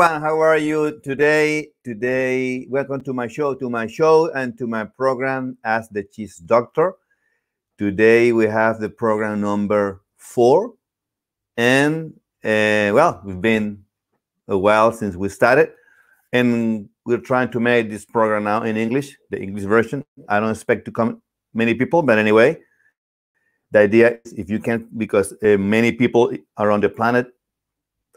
Everyone, how are you today? Today, welcome to my show, to my show and to my program as the Cheese Doctor. Today we have the program number four, and uh, well, we've been a while since we started, and we're trying to make this program now in English, the English version. I don't expect to come many people, but anyway, the idea is if you can, because uh, many people around the planet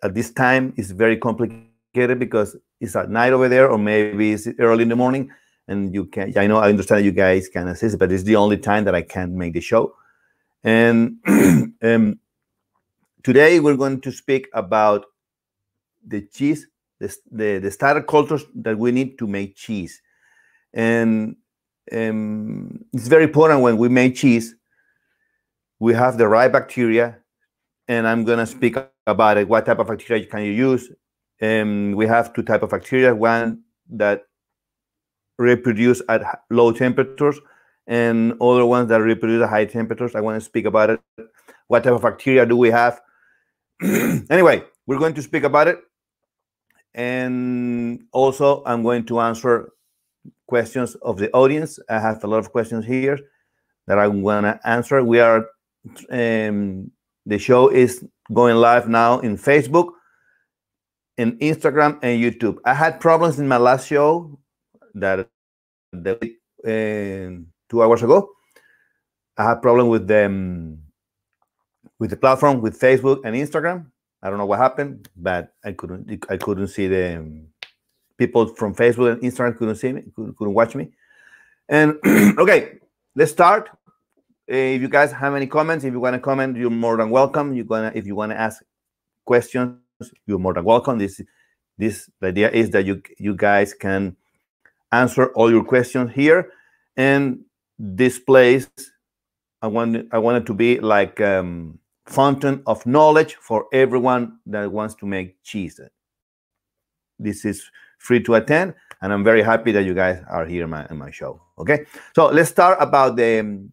at this time is very complicated because it's at night over there, or maybe it's early in the morning, and you can. I know I understand you guys can assist, but it's the only time that I can make the show. And um, today we're going to speak about the cheese, the, the, the starter cultures that we need to make cheese. And um, it's very important when we make cheese, we have the right bacteria. And I'm going to speak about it. What type of bacteria can you use? Um, we have two type of bacteria. One that reproduce at low temperatures, and other ones that reproduce at high temperatures. I want to speak about it. What type of bacteria do we have? anyway, we're going to speak about it, and also I'm going to answer questions of the audience. I have a lot of questions here that I want to answer. We are um, the show is going live now in Facebook, in Instagram, and YouTube. I had problems in my last show that the, uh, two hours ago. I had problem with them with the platform with Facebook and Instagram. I don't know what happened, but I couldn't I couldn't see the um, people from Facebook and Instagram couldn't see me, couldn't, watch me. And okay, let's start if you guys have any comments, if you want to comment, you're more than welcome. You're gonna if you want to ask questions, you're more than welcome. This this the idea is that you you guys can answer all your questions here, and this place I want I want it to be like um, fountain of knowledge for everyone that wants to make cheese. This is free to attend, and I'm very happy that you guys are here in my, in my show. Okay, so let's start about the um,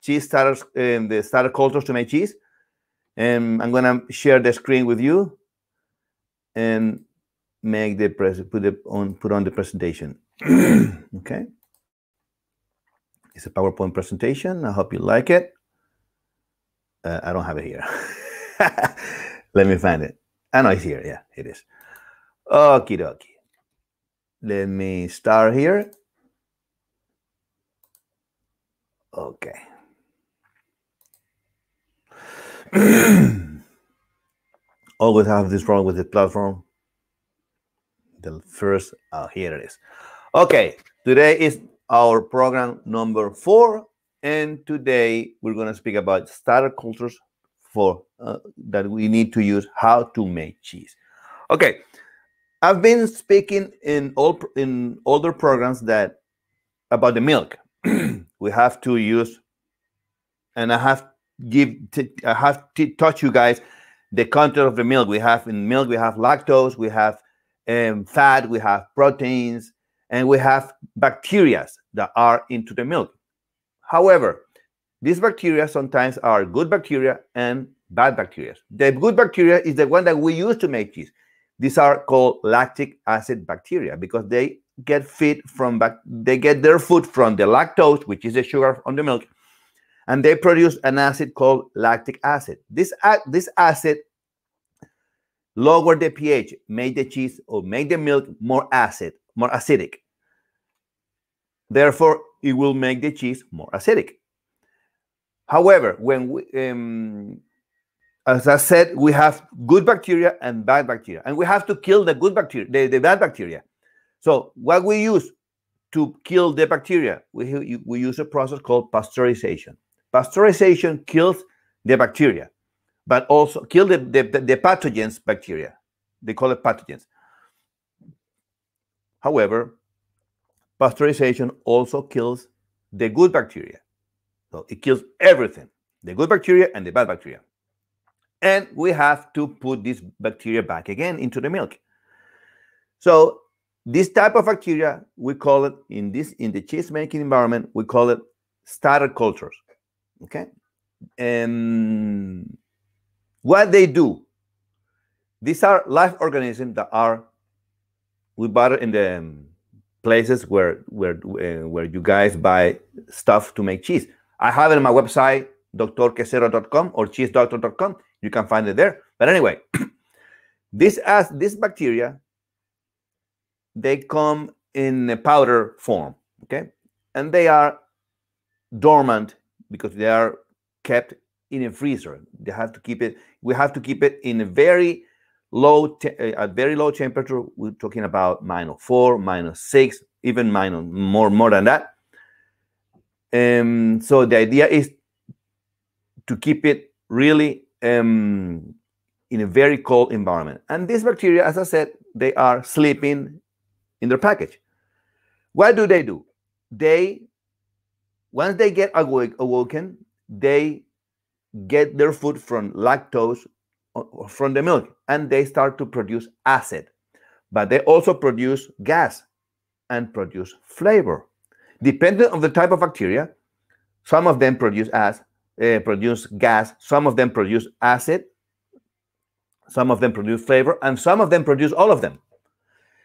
cheese starters, um, the starter cultures to make cheese. And I'm gonna share the screen with you and make the put it on put on the presentation. okay. It's a PowerPoint presentation. I hope you like it. Uh, I don't have it here. Let me find it. I know it's here. Yeah, it is. Okie dokie. Let me start here. Okay. always have this problem with the platform. The first, oh, here it is. Okay, today is our program number four, and today we're going to speak about starter cultures for uh, that we need to use how to make cheese. Okay, I've been speaking in all in older programs that about the milk. we have to use, and I have give I have to touch you guys the content of the milk. We have in milk, we have lactose, we have um, fat, we have proteins, and we have bacteria that are into the milk. However, these bacteria sometimes are good bacteria and bad bacteria. The good bacteria is the one that we use to make cheese. These are called lactic acid bacteria because they get feed from they get their food from the lactose, which is the sugar on the milk, and they produce an acid called lactic acid. This, this acid lower the pH, make the cheese or make the milk more acid, more acidic. Therefore, it will make the cheese more acidic. However, when we, um, as I said, we have good bacteria and bad bacteria, and we have to kill the good bacteria, the, the bad bacteria. So, what we use to kill the bacteria, we, we use a process called pasteurization. Pasteurization kills the bacteria, but also kill the, the, the pathogens bacteria. They call it pathogens. However, pasteurization also kills the good bacteria. So it kills everything, the good bacteria and the bad bacteria. And we have to put this bacteria back again into the milk. So this type of bacteria, we call it in this in the cheese making environment, we call it starter cultures. Okay. And what they do, These are life organisms that are we bought in the um, places where where uh, where you guys buy stuff to make cheese. I have it on my website, drquesero.com or cheesedoctor.com. You can find it there. But anyway, this as this bacteria, they come in a powder form, okay, and they are dormant because they are kept in a freezer. They have to keep it. We have to keep it in a very low, at very low temperature. We're talking about minus four, minus six, even minus more more than that. Um, so the idea is to keep it really um, in a very cold environment. And these bacteria, as I said, they are sleeping in their package. What do they do? They, once they get awoken, they get their food from lactose from the milk and they start to produce acid. But they also produce gas and produce flavor. Depending on the type of bacteria, some of them produce as uh, produce gas, some of them produce acid, some of them produce flavor, and some of them produce all of them.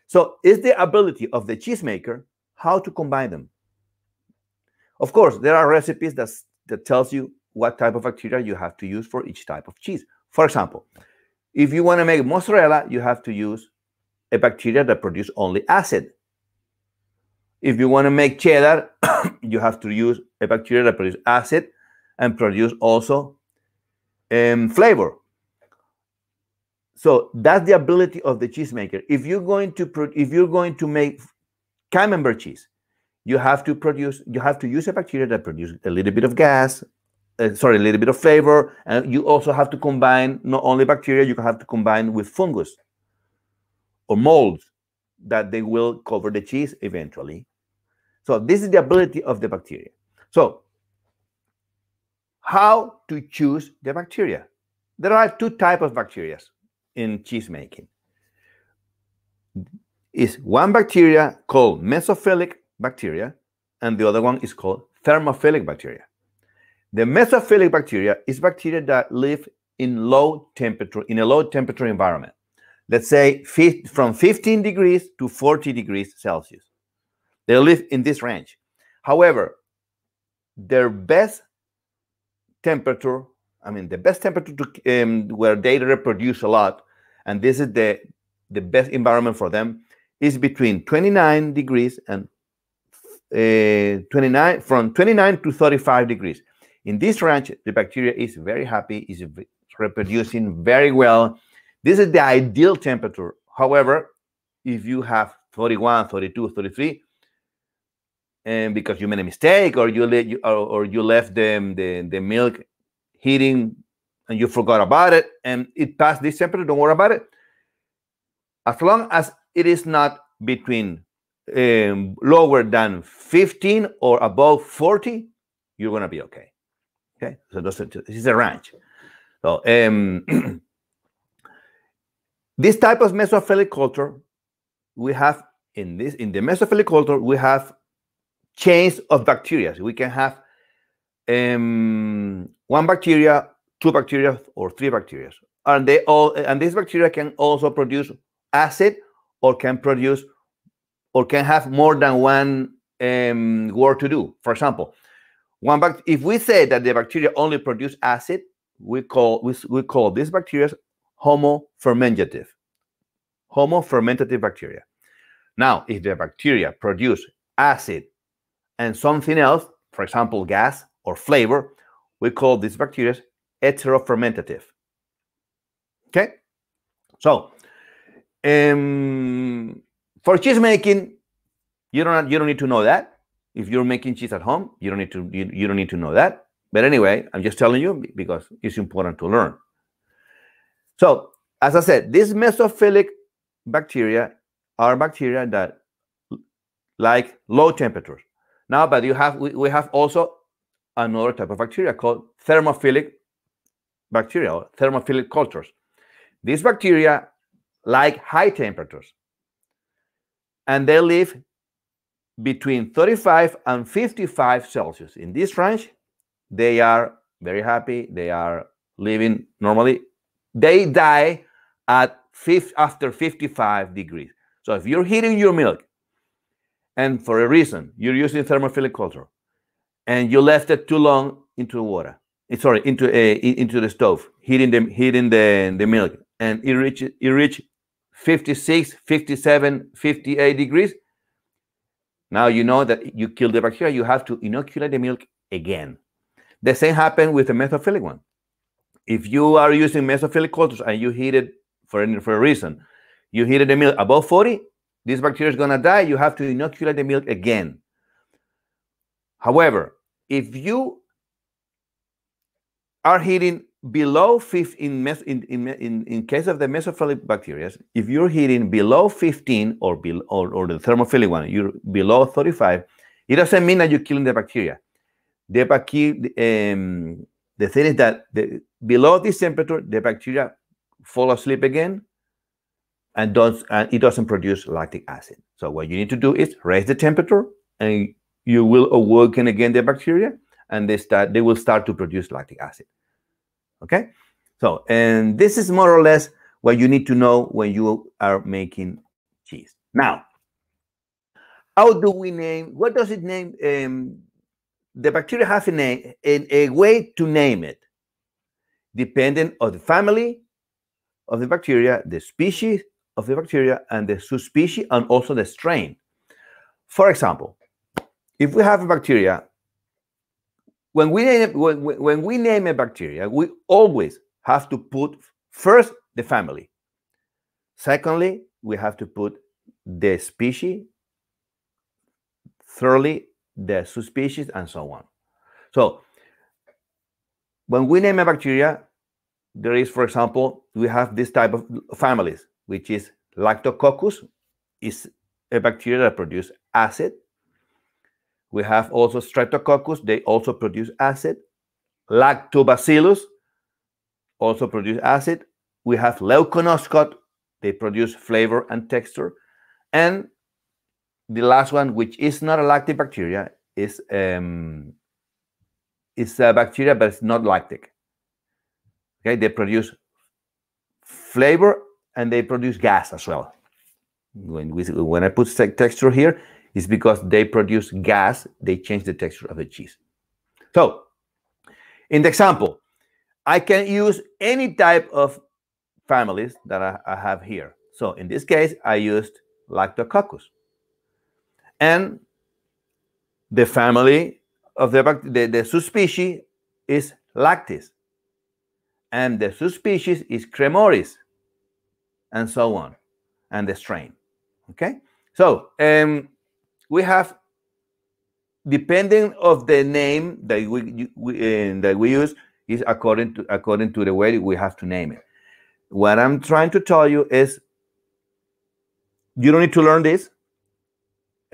So it's the ability of the cheesemaker how to combine them. Of course, there are recipes that, that tells you what type of bacteria you have to use for each type of cheese. For example, if you want to make mozzarella, you have to use a bacteria that produce only acid. If you want to make cheddar, you have to use a bacteria that produce acid and produce also um, flavor. So that's the ability of the cheesemaker. If you're going to if you're going to make camembert cheese, you have to produce you have to use a bacteria that produces a little bit of gas, uh, sorry, a little bit of flavor, and you also have to combine not only bacteria, you have to combine with fungus or molds that they will cover the cheese eventually. So this is the ability of the bacteria. So how to choose the bacteria? There are two types of bacteria in cheese making. Is one bacteria called mesophilic bacteria, and the other one is called thermophilic bacteria. The mesophilic bacteria is bacteria that live in low temperature, in a low temperature environment. Let's say from 15 degrees to 40 degrees Celsius. They live in this range. However, their best temperature, I mean, the best temperature to, um, where they reproduce a lot, and this is the, the best environment for them, is between 29 degrees and uh, 29, from 29 to 35 degrees. In this range, the bacteria is very happy, is reproducing very well. This is the ideal temperature. However, if you have 31, 32, 33, and because you made a mistake or you let you or, or you left the, the, the milk heating and you forgot about it and it passed this temperature, don't worry about it. As long as it is not between um, lower than 15 or above 40, you're going to be okay. Okay, so this is a range. So um, this type of mesophilic culture, we have in this in the mesophilic culture we have chains of bacteria. We can have um, one bacteria, two bacteria, or three bacteria, and they all and these bacteria can also produce acid or can produce or can have more than one um, work to do. For example, one bact- if we say that the bacteria only produce acid, we call we, we call these bacteria homofermentative. Homofermentative bacteria. Now, if the bacteria produce acid and something else, for example, gas or flavor, we call these bacteria heterofermentative. Okay? So, um, for cheese making, you don't you don't need to know that. If you're making cheese at home, you don't need to you, you don't need to know that. But anyway, I'm just telling you because it's important to learn. So, as I said, these mesophilic bacteria are bacteria that like low temperatures. Now, but you have we, we have also another type of bacteria called thermophilic bacteria or thermophilic cultures. These bacteria like high temperatures and they live between 35 and 55 Celsius. In this range, they are very happy. They are living normally. They die at after 55 degrees. So if you're heating your milk, and for a reason you're using thermophilic culture, and you left it too long into the water, eh, sorry, into a eh, into the stove, heating the heating the the milk, and it reach it reach 56, 57, 58 degrees. Now you know that you kill the bacteria. You have to inoculate the milk again. The same happened with the mesophilic one. If you are using mesophilic cultures and you heat it for any, for a reason, you heated the milk above 40, this bacteria is going to die. You have to inoculate the milk again. However, if you are heating below 15 in, in, in, in case of the mesophilic bacteria, if you're heating below 15 or, below, or, or the thermophilic one, you're below 35, it doesn't mean that you're killing the bacteria. The, um, the thing is that the, below this temperature, the bacteria fall asleep again and, does, and it doesn't produce lactic acid. So what you need to do is raise the temperature and you will awaken again the bacteria and they start they will start to produce lactic acid. Okay? So, and this is more or less what you need to know when you are making cheese. Now, how do we name, what does it name? Um, the bacteria has a name, a, a way to name it, depending on the family of the bacteria, the species of the bacteria, and the subspecies, and also the strain. For example, if we have a bacteria, when we name, when, when we name a bacteria, we always have to put first the family. Secondly, we have to put the species. Thirdly, the subspecies, and so on. So when we name a bacteria, there is, for example, we have this type of families, which is Lactococcus, is a bacteria that produce acid. We have also Streptococcus, they also produce acid. Lactobacillus also produce acid. We have Leuconostoc, they produce flavor and texture. And the last one, which is not a lactic bacteria, is um, is a bacteria, but it's not lactic. Okay, they produce flavor and they produce gas as well. When we, when I put texture here, it's because they produce gas. They change the texture of the cheese. So, in the example, I can use any type of families that I, I have here. So in this case, I used Lactococcus. And the family of the, the, the subspecies is Lactis. And the subspecies is Cremoris. And so on. And the strain. Okay? So um, we have, depending of the name that we, we uh, that we use, is according to according to the way we have to name it. What I'm trying to tell you is you don't need to learn this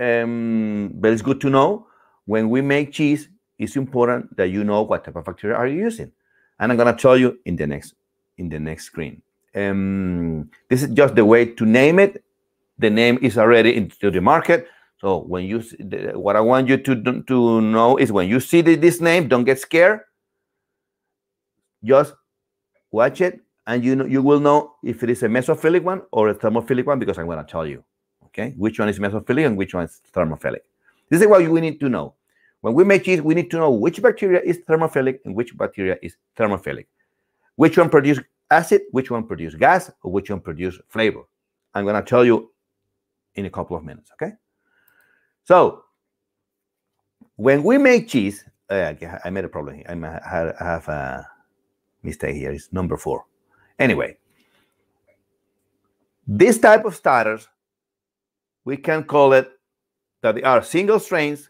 um, but it's good to know when we make cheese, it's important that you know what type of bacteria are you using. And I'm gonna tell you in the next in the next screen. Um, this is just the way to name it. The name is already into the market. So when you what I want you to to know is when you see this name, don't get scared. Just watch it, and you know you will know if it is a mesophilic one or a thermophilic one because I'm gonna tell you. Okay, which one is mesophilic and which one is thermophilic? This is what we need to know. When we make cheese, we need to know which bacteria is thermophilic and which bacteria is thermophilic. Which one produce acid, which one produce gas, or which one produce flavor. I'm going to tell you in a couple of minutes, okay? So, when we make cheese, uh, I made a problem here. I have a mistake here. It's number four. Anyway, this type of starters we can call it that they are single strains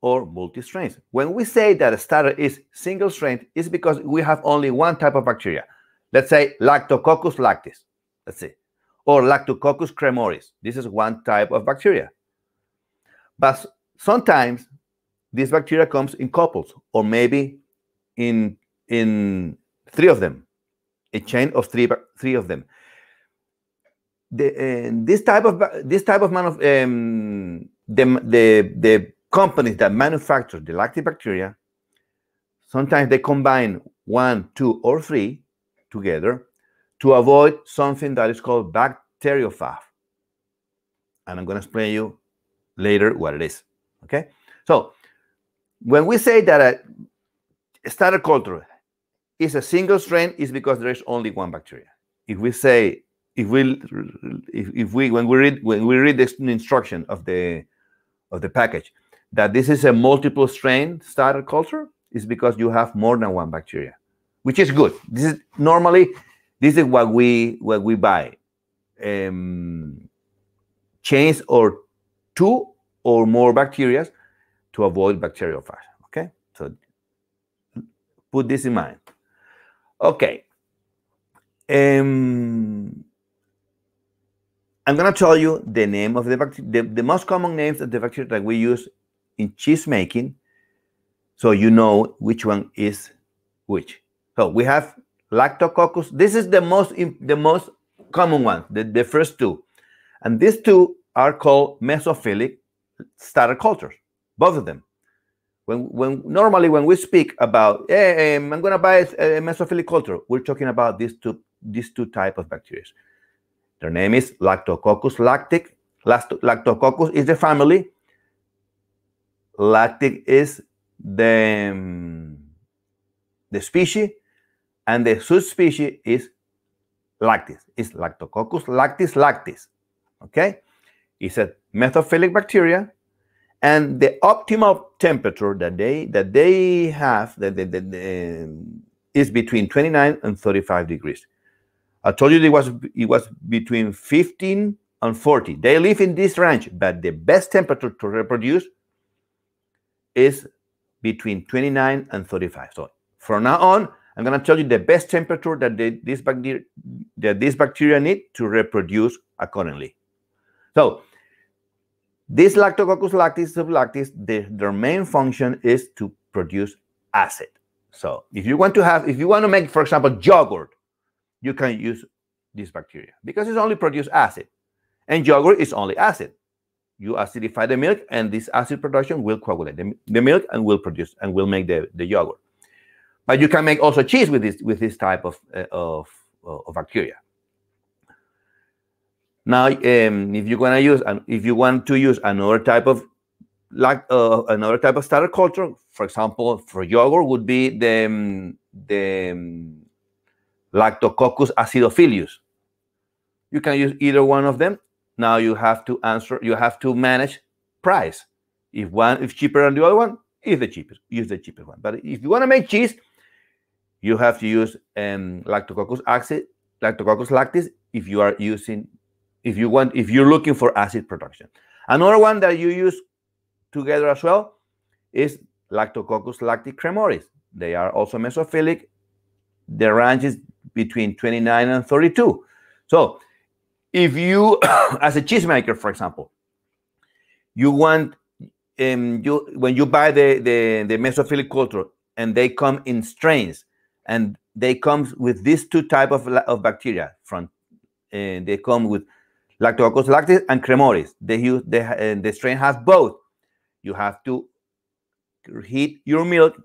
or multi-strains. When we say that a starter is single strain, it's because we have only one type of bacteria. Let's say Lactococcus lactis, let's say, or Lactococcus cremoris. This is one type of bacteria. But sometimes this bacteria comes in couples or maybe in in three of them, a chain of three three of them the, uh, this type of this type of man of um, the, the the companies that manufacture the lactobacteria sometimes they combine one two or three together to avoid something that is called bacteriophage. And I'm going to explain you later what it is. Okay. So when we say that a starter culture is a single strain, is because there is only one bacteria. If we say if we if, if we when we read when we read the instruction of the of the package that this is a multiple strain starter culture is because you have more than one bacteria which is good this is normally this is what we what we buy um, chains or two or more bacteria to avoid bacteriophage okay so put this in mind okay um, I'm to tell you the name of the bacteria, the, the most common names of the bacteria that we use in cheese making, so you know which one is which. So we have Lactococcus. This is the most the most common one, the, the first two, and these two are called mesophilic starter cultures, both of them. When, when normally when we speak about hey, I'm going to buy a, a mesophilic culture, we're talking about these two these two type of bacteria. Their name is Lactococcus lactic. Lactococcus is the family. Lactic is the, um, the species, and the subspecies is lactis. It's Lactococcus lactis lactis. Okay? It's a mesophilic bacteria, and the optimal temperature that they that they have that, that, um, is between 29 and 35 degrees. I told you it was it was between 15 and 40. They live in this range, but the best temperature to reproduce is between 29 and 35. So from now on, I'm going to tell you the best temperature that they, this bacteria that this bacteria need to reproduce accordingly. So this Lactococcus lactis sublactis, the, their main function is to produce acid. So if you want to have, if you want to make, for example, yogurt, you can use this bacteria because it's only produce acid. And yogurt is only acid. You acidify the milk, and this acid production will coagulate the, the milk and will produce and will make the, the yogurt. But you can make also cheese with this with this type of uh, of, of bacteria. Now, um, if you're gonna use if you want to use another type of like uh, another type of starter culture, for example, for yogurt would be the um, the um, Lactococcus acidophilus. You can use either one of them. Now you have to answer, you have to manage price. If one is cheaper than the other one, is the cheapest, use the cheapest one. But if you want to make cheese, you have to use um, Lactococcus acid, Lactococcus lactis if you are using, if you want, if you're looking for acid production. Another one that you use together as well is Lactococcus lacticremoris. They are also mesophilic. The range is between 29 and 32. So if you, as a cheesemaker, for example, you want um, you when you buy the, the, the mesophilic culture and they come in strains and they come with these two type of, of bacteria from and they come with Lactis and cremoris. The, uh, the strain has both. You have to heat your milk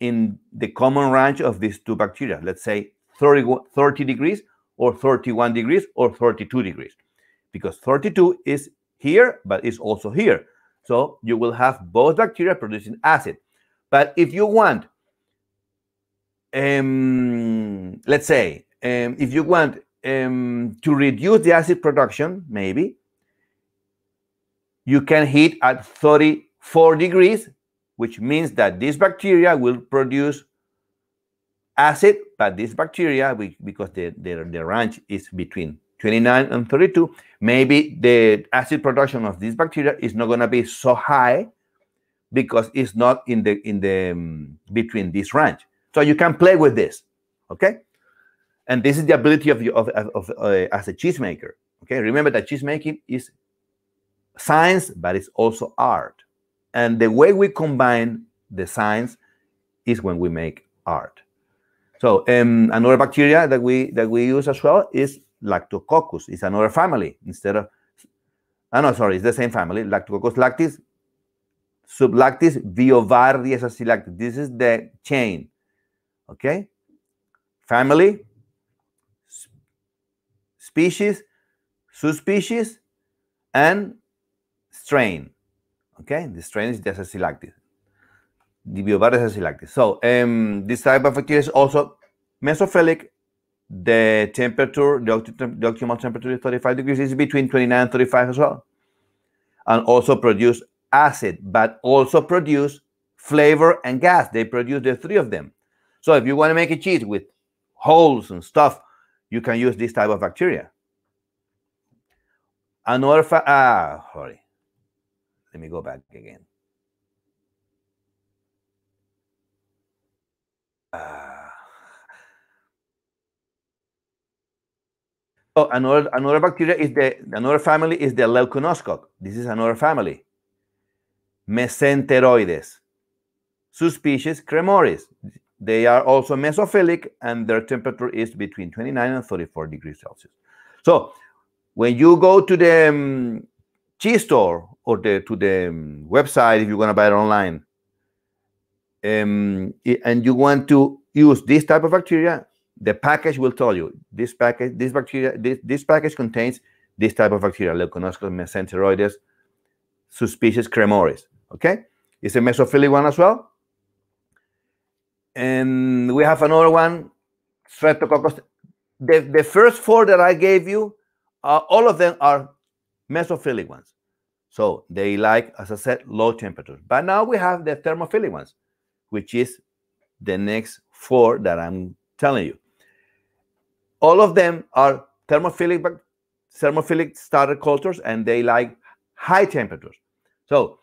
in the common range of these two bacteria. Let's say 30, 30 degrees or 31 degrees or 32 degrees because 32 is here but it's also here so you will have both bacteria producing acid but if you want um, let's say um, if you want um, to reduce the acid production maybe you can heat at 34 degrees which means that this bacteria will produce acid, but this bacteria, because the, the, the range is between 29 and 32, maybe the acid production of this bacteria is not going to be so high because it's not in the in the um, between this range. So you can play with this, okay? And this is the ability of you of, of, uh, as a cheesemaker. Okay, remember that cheesemaking is science, but it's also art. And the way we combine the science is when we make art. So um, another bacteria that we that we use as well is Lactococcus. It's another family instead of. Oh no, sorry, it's the same family. Lactococcus lactis, sublactis, biovar diacetylactis. This is the chain. Okay, family, species, subspecies, and strain. Okay, the strain is just a selective. The biovirus is selective. So um, this type of bacteria is also mesophilic. The temperature, the, the optimal temperature is 35 degrees, is between 29 and 35 as well. And also produce acid, but also produce flavor and gas. They produce the three of them. So if you want to make a cheese with holes and stuff, you can use this type of bacteria. Another fa ah, sorry. Let me go back again. Uh, oh, another another bacteria is the another family is the leuconostoc. This is another family. Mesenteroides. Subspecies Cremoris. They are also mesophilic and their temperature is between 29 and 34 degrees Celsius. So when you go to the um, cheese store or the, to the um, website, if you're going to buy it online, um, and you want to use this type of bacteria, the package will tell you this package, this bacteria, this, this package contains this type of bacteria, Leuconostoc mesenteroides, subspecies cremoris. Okay, it's a mesophilic one as well. And we have another one, Streptococcus. The, the first four that I gave you, uh, all of them are mesophilic ones. So they like, as I said, low temperatures. But now we have the thermophilic ones, which is the next four that I'm telling you. All of them are thermophilic, thermophilic starter cultures, and they like high temperatures. So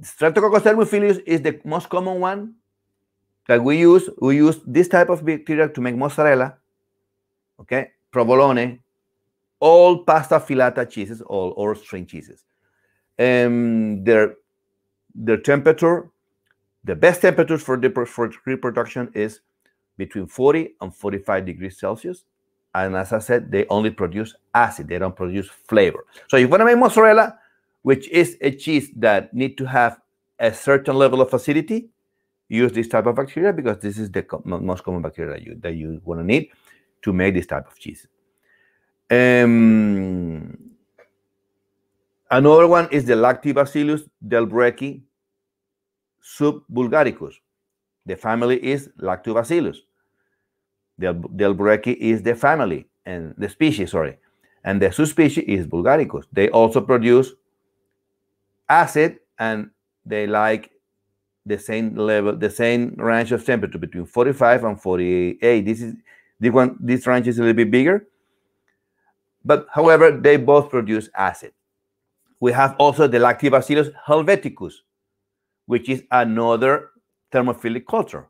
Streptococcus is the most common one that we use. We use this type of bacteria to make mozzarella, okay, provolone, all pasta filata cheeses, all or string cheeses. Um, their their temperature, the best temperature for the for reproduction is between 40 and 45 degrees Celsius. And as I said, they only produce acid; they don't produce flavor. So if you want to make mozzarella, which is a cheese that need to have a certain level of acidity, use this type of bacteria because this is the most common bacteria that you that you want to need to make this type of cheese. Um, another one is the Lactobacillus delbrueckii subbulgaricus. The family is Lactobacillus. Del, is the family and the species, sorry, and the subspecies is bulgaricus. They also produce acid and they like the same level, the same range of temperature between 45 and 48. This is this one, this range is a little bit bigger. But however, they both produce acid. We have also the Lactobacillus helveticus, which is another thermophilic culture.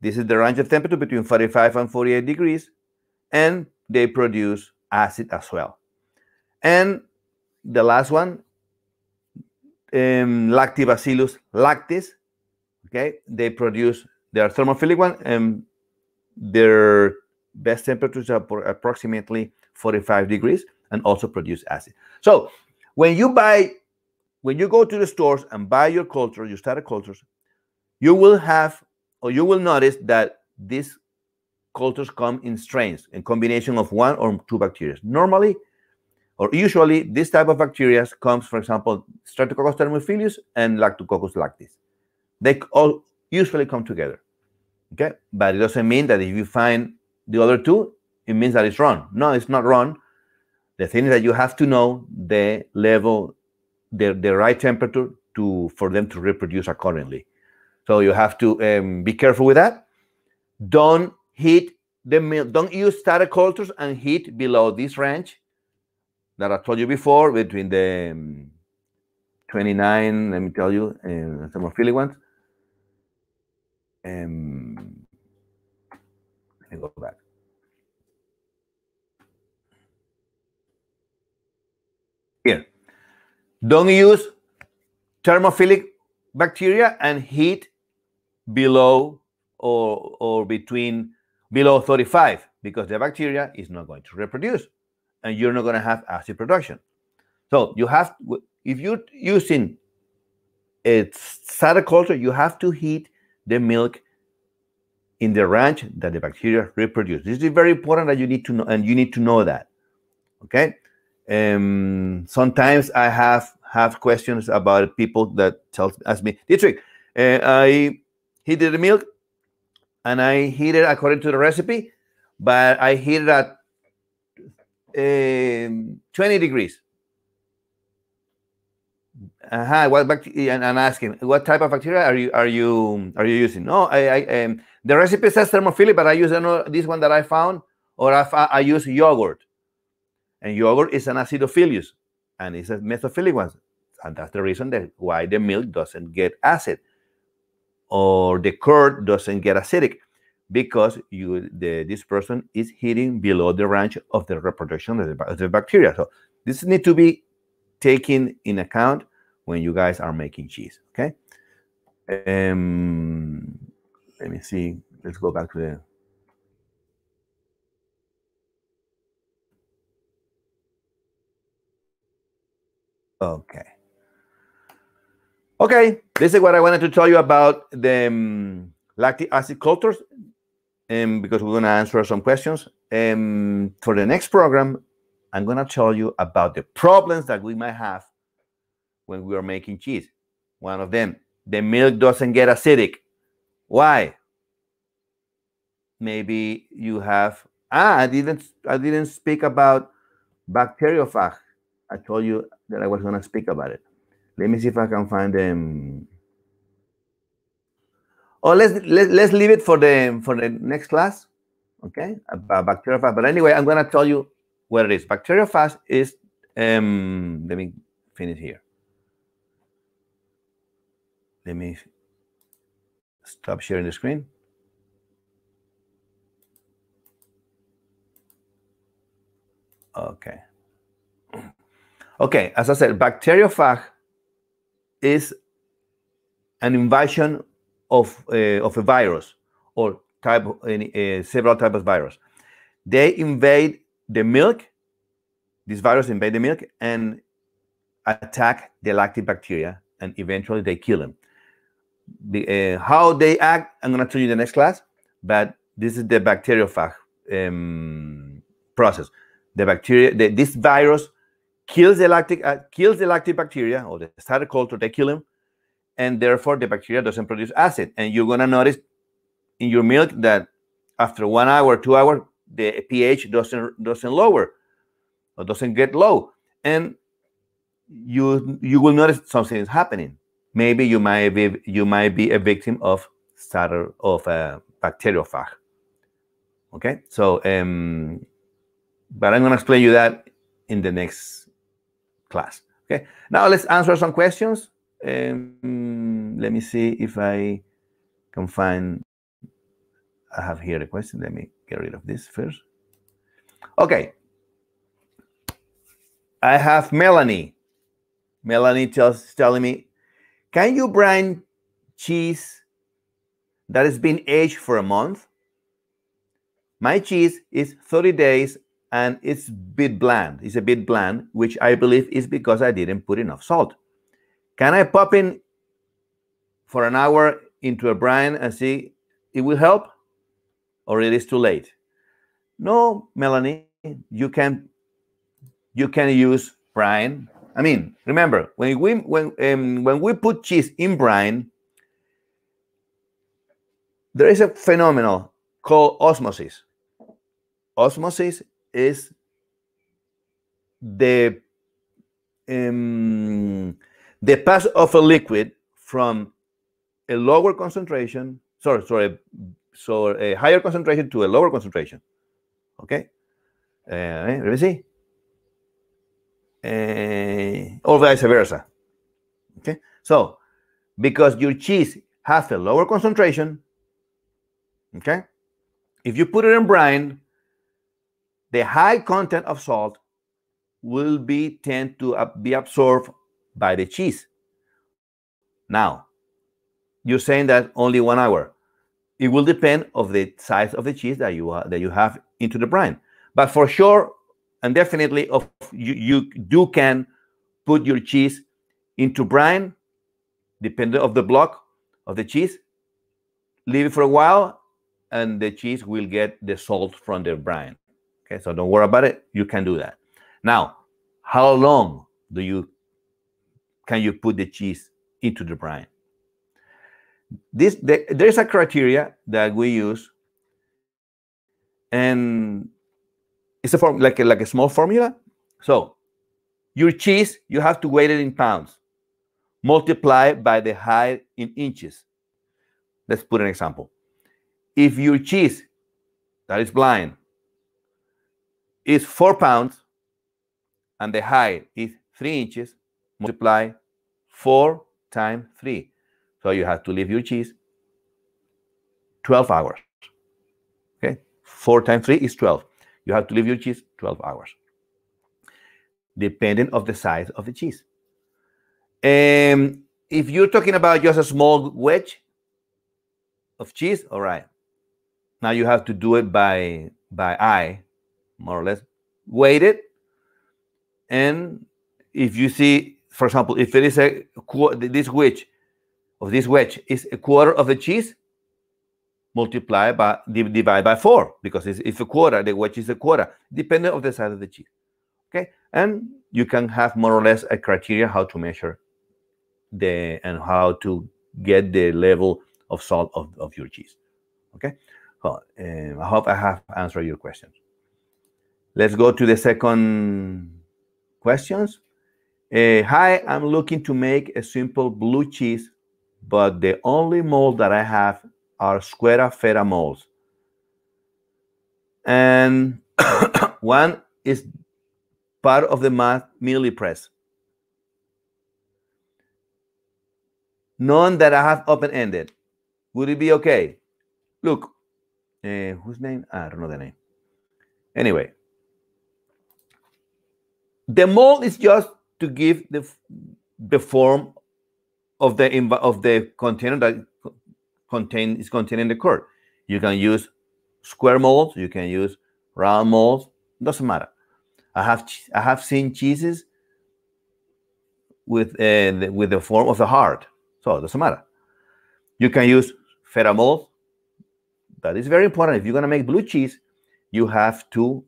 This is the range of temperature between 45 and 48 degrees, and they produce acid as well. And the last one um, Lactobacillus lactis. Okay, they produce their thermophilic one, and their best temperatures are approximately 45 degrees, and also produce acid. So when you buy, when you go to the stores and buy your culture, your starter cultures, you will have or you will notice that these cultures come in strains, in combination of one or two bacteria. Normally, or usually this type of bacteria comes, for example, Streptococcus thermophilus and Lactococcus lactis. They all usually come together. Okay, but it doesn't mean that if you find the other two, it means that it's wrong. No, it's not wrong. The thing is that you have to know the level, the, the right temperature to for them to reproduce accordingly. So you have to um, be careful with that. Don't heat the milk. Don't use starter cultures and heat below this range that I told you before between the um, 29, let me tell you, of Philly ones. Um, let me go back. Here. Don't use thermophilic bacteria and heat below or, or between below 35 because the bacteria is not going to reproduce and you're not going to have acid production. So you have, if you're using a starter culture, you have to heat the milk in the ranch that the bacteria reproduce. This is very important that you need to know, and you need to know that. Okay. Um, sometimes I have have questions about people that tell ask me, Dietrich, uh, I heated the milk and I heat it according to the recipe, but I heat it at um, 20 degrees. Uh-huh. What bacteria? And, and asking what type of bacteria are you are you are you using? No, I, I um, the recipe says thermophilic, but I use this one that I found, or I, I use yogurt, and yogurt is an acidophilus, and it's a mesophilic one, and that's the reason that why the milk doesn't get acid, or the curd doesn't get acidic, because you the this person is hitting below the range of the reproduction of the, of the bacteria. So this need to be taken in account when you guys are making cheese. Okay. Um, let me see. Let's go back to the. Okay. Okay, this is what I wanted to tell you about the um, lactic acid cultures, um, because we're going to answer some questions. Um, for the next program, I'm going to tell you about the problems that we might have when we are making cheese. One of them, the milk doesn't get acidic. Why? Maybe you have ah, I didn't I didn't speak about bacteriophage. I told you that I was gonna speak about it. Let me see if I can find them. Oh, let's let, let's leave it for the for the next class. Okay, about bacteriophage. But anyway, I'm gonna tell you what it is. Bacteriophage is um let me finish here. Let me stop sharing the screen. Okay. Okay, as I said, bacteriophage is an invasion of, uh, of a virus or type uh, several types of virus. They invade the milk. This virus invade the milk and attack the lactic bacteria, and eventually they kill them the, uh, how they act, I'm going to tell you in the next class, but this is the bacteriophage um, process. The bacteria, the, this virus kills the lactic, uh, kills the lactic bacteria or the starter culture, they kill them, and therefore the bacteria doesn't produce acid. And you're going to notice in your milk that after one hour, two hours, the pH doesn't doesn't lower or doesn't get low, and you you will notice something is happening maybe you might be you might be a victim of starter of a bacteriophage. Okay, so um, but I'm gonna explain you that in the next class. Okay, now let's answer some questions. Um, let me see if I can find. I have here a question. Let me get rid of this first. Okay. I have Melanie. Melanie tells telling me can you brine cheese that has been aged for a month? My cheese is 30 days and it's a bit bland. It's a bit bland, which I believe is because I didn't put enough salt. Can I pop in for an hour into a brine and see it will help? Or it is too late? No, Melanie, you can you can use brine I mean, remember when we when um, when we put cheese in brine, there is a phenomenon called osmosis. Osmosis is the um, the pass of a liquid from a lower concentration, sorry, sorry, so a higher concentration to a lower concentration. Okay, uh, let me see uh, or vice versa. Okay, so because your cheese has a lower concentration, okay, if you put it in brine, the high content of salt will be tend to be absorbed by the cheese. Now, you're saying that only one hour. It will depend of the size of the cheese that you that you have into the brine. But for sure, and definitely of you, you do can put your cheese into brine depending of the block of the cheese leave it for a while and the cheese will get the salt from the brine. Okay, so don't worry about it. You can do that. Now, how long do you can you put the cheese into the brine? This the, there's a criteria that we use, and it's a form like a, like a small formula. So, your cheese you have to weigh it in pounds, multiply by the height in inches. Let's put an example. If your cheese that is blind is four pounds and the height is three inches, multiply four times three. So you have to leave your cheese 12 hours. Okay, four times three is 12. You have to leave your cheese 12 hours, depending of the size of the cheese. Um, if you're talking about just a small wedge of cheese, all right. Now you have to do it by by eye, more or less. Weight it, and if you see, for example, if it is a this wedge of this wedge is a quarter of the cheese, multiply by divide by four because it's, it's a quarter. The wedge is a quarter, depending of the size of the cheese. Okay, and you can have more or less a criteria how to measure the and how to get the level of salt of, of your cheese. Okay, um, I hope I have answered your questions. Let's go to the second questions. Uh, hi, I'm looking to make a simple blue cheese, but the only mold that I have are Square Feta molds. And one is part of the math mini press. None that I have open-ended. Would it be okay? Look, uh, whose name? Ah, I don't know the name. Anyway, the mold is just to give the the form of the of the container that contain is contained in the core. You can use square molds. You can use round molds. Doesn't matter. I have I have seen cheeses with uh, the, with the form of the heart, so it doesn't matter. You can use feta mold. That is very important. If you're gonna make blue cheese, you have to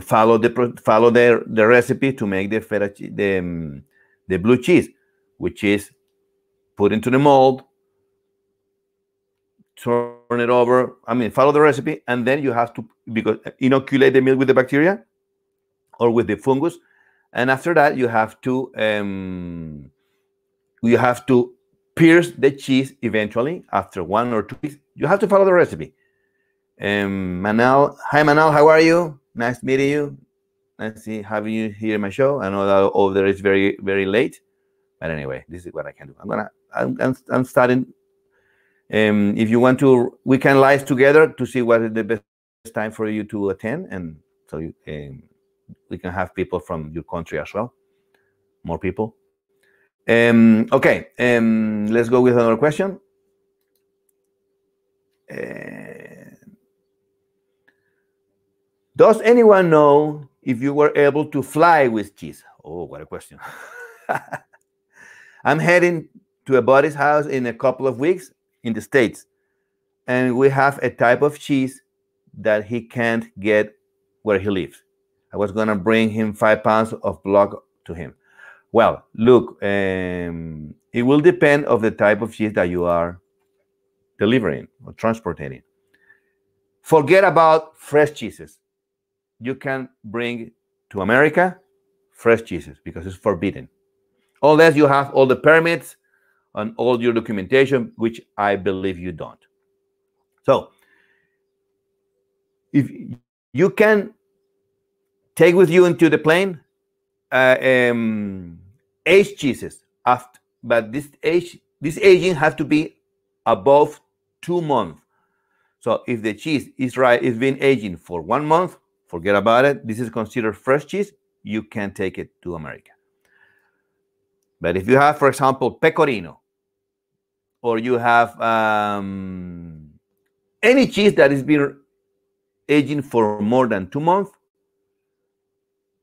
follow the follow the, the recipe to make the feta the um, the blue cheese, which is put into the mold, turn it over. I mean, follow the recipe, and then you have to because inoculate the milk with the bacteria or with the fungus, and after that you have to um, you have to pierce the cheese eventually after one or two weeks. You have to follow the recipe. Um, Manal, hi Manal, how are you? Nice meeting you. Nice having you here in my show. I know that over there is very very late, but anyway, this is what I can do. I'm gonna I'm I'm, I'm starting. Um, if you want to, we can live together to see what is the best time for you to attend, and so you, um, we can have people from your country as well, more people. Um, okay, um, let's go with another question. Uh, does anyone know if you were able to fly with cheese? Oh, what a question. I'm heading to a buddy's house in a couple of weeks in the States, and we have a type of cheese that he can't get where he lives. I was going to bring him five pounds of block to him. Well, look, um, it will depend of the type of cheese that you are delivering or transporting. Forget about fresh cheeses. You can bring to America fresh cheeses because it's forbidden. Unless you have all the permits and all your documentation, which I believe you don't. So, if you can take with you into the plane uh, um, aged cheeses after but this age this aging has to be above two months so if the cheese is right it's been aging for one month forget about it. This is considered fresh cheese. You can take it to america. But if you have for example pecorino or you have um, any cheese that has been aging for more than two months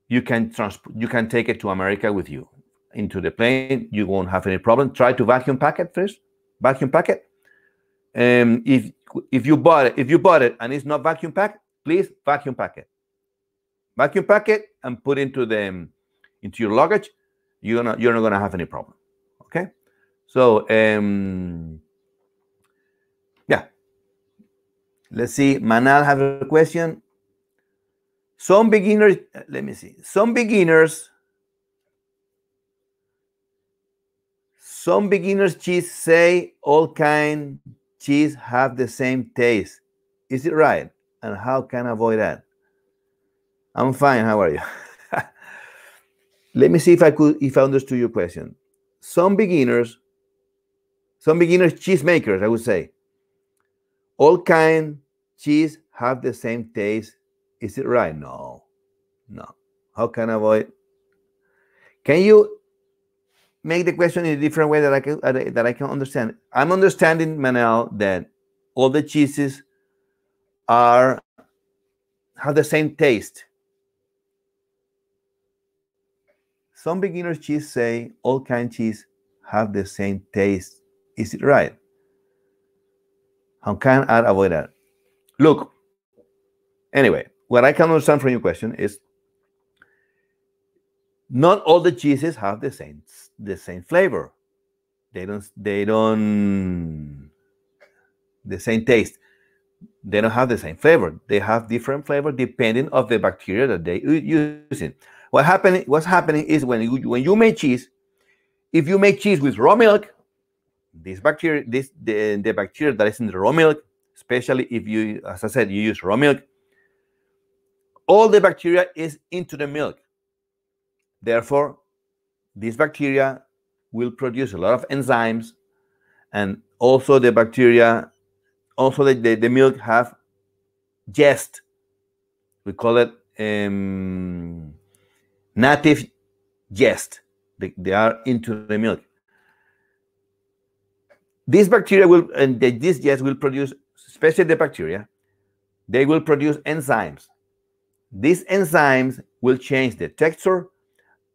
you can transport you can take it to america with you. Into the plane you won't have any problem. Try to vacuum pack it first. Vacuum pack it. Um, if if you bought it, if you bought it and it's not vacuum packed, please vacuum pack it. Vacuum pack it and put into the into your luggage. You're not you're not gonna have any problem. Okay. So um yeah. Let's see. Manal have a question. Some beginners, let me see. Some beginners Some beginners cheese say all kind cheese have the same taste. Is it right? And how can I avoid that? I'm fine. How are you? Let me see if I could if I understood your question. Some beginners, some beginners cheese makers, I would say. All kind cheese have the same taste. Is it right? No. No. How can I avoid? Can you make the question in a different way that I can that I can understand. I'm understanding, Manel, that all the cheeses are have the same taste. Some beginners cheese say all kind cheese have the same taste. Is it right? How can I avoid that? Look, anyway, what I can understand from your question is not all the cheeses have the same the same flavor. They don't they don't the same taste. They don't have the same flavor. They have different flavor depending of the bacteria that they using. What happening what's happening is when you when you make cheese, if you make cheese with raw milk, this bacteria, this the, the bacteria that is in the raw milk, especially if you, as I said, you use raw milk, all the bacteria is into the milk Therefore, this bacteria will produce a lot of enzymes and also the bacteria, also the, the, the milk have jest. We call it um, native yeast. They, they are into the milk. This bacteria will, and this jest will produce, especially the bacteria, they will produce enzymes. These enzymes will change the texture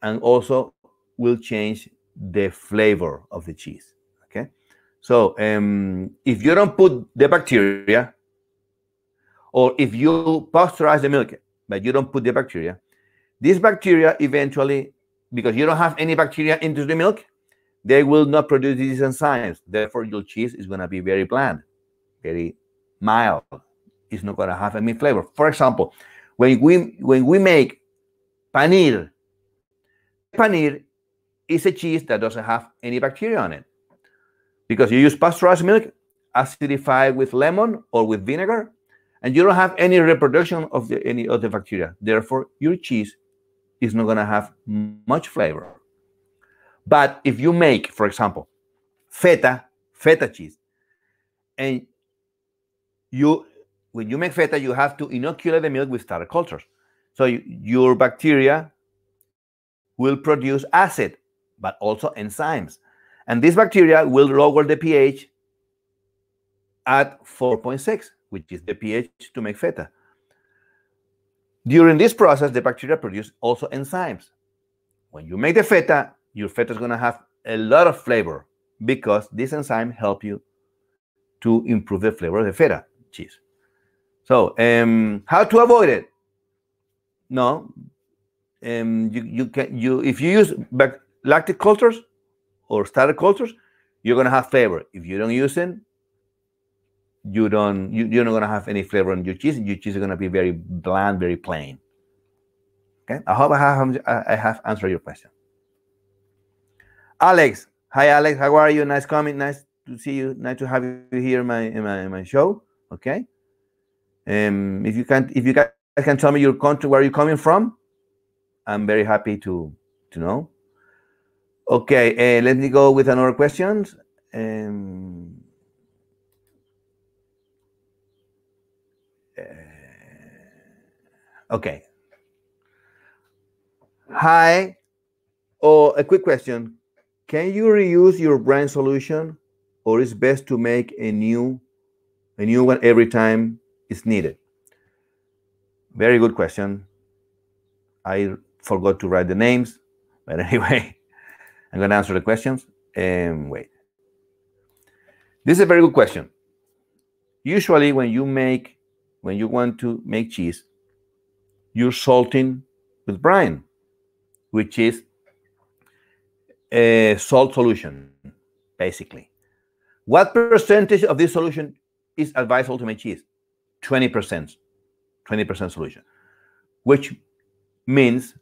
and also will change the flavor of the cheese. Okay, so um, if you don't put the bacteria, or if you pasteurize the milk but you don't put the bacteria, this bacteria eventually, because you don't have any bacteria into the milk, they will not produce these enzymes. Therefore, your cheese is going to be very bland, very mild. It's not going to have any flavor. For example, when we when we make paneer paneer is a cheese that doesn't have any bacteria on it because you use pasteurized milk acidified with lemon or with vinegar and you don't have any reproduction of the, any of the bacteria therefore your cheese is not going to have much flavor but if you make for example feta feta cheese and you when you make feta you have to inoculate the milk with starter cultures so you, your bacteria will produce acid, but also enzymes. And this bacteria will lower the pH at 4.6, which is the pH to make feta. During this process, the bacteria produce also enzymes. When you make the feta, your feta is going to have a lot of flavor because this enzyme help you to improve the flavor of the feta cheese. So, um, how to avoid it? No, um, you, you can you if you use lactic cultures or starter cultures, you're gonna have flavor. If you don't use them, you don't you, you're not gonna have any flavor on your cheese. Your cheese is gonna be very bland, very plain. Okay, I hope I have I have answered your question. Alex, hi Alex, how are you? Nice coming, nice to see you, nice to have you here in my in my, in my show. Okay, um, if you can if you guys can tell me your country, where you're coming from, I'm very happy to to know. Okay, uh, let me go with another question. Um, okay. Hi. Oh, a quick question. Can you reuse your brine solution, or is best to make a new a new one every time it's needed? Very good question. I forgot to write the names. But anyway, I'm going to answer the questions. And wait. This is a very good question. usually when you make when you want to make cheese, you're salting with brine, which is a salt solution, basically. What percentage of this solution is advisable to make cheese? 20%, 20% solution, which means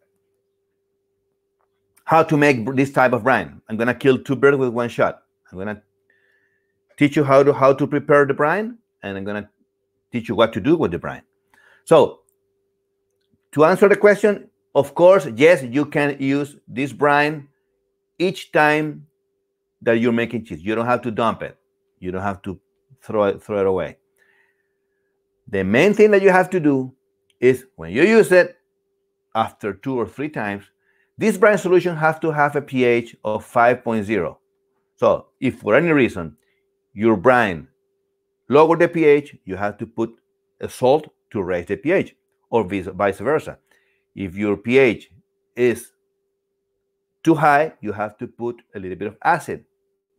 how to make this type of brine. I'm gonna kill two birds with one shot. I'm gonna teach you how to how to prepare the brine, and I'm gonna teach you what to do with the brine. So to answer the question, of course, yes, you can use this brine each time that you're making cheese. You don't have to dump it. You don't have to throw it throw it away. The main thing that you have to do is when you use it after two or three times, this brine solution has to have a pH of 5.0. So if for any reason your brine lower the pH, you have to put a salt to raise the pH, or vice versa. If your pH is too high, you have to put a little bit of acid,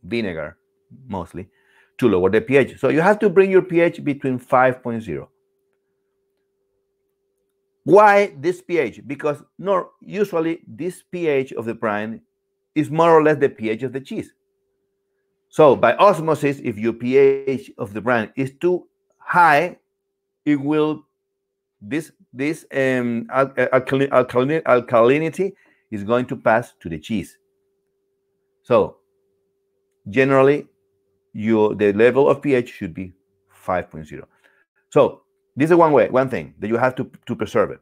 vinegar mostly, to lower the pH. So you have to bring your pH between 5.0. Why this pH? Because no, usually this pH of the brine is more or less the pH of the cheese. So by osmosis, if your pH of the brine is too high, it will this this um, alkali, alkalinity, is going to pass to the cheese. So generally, your the level of pH should be 5.0. So this is one way, one thing that you have to, to preserve it.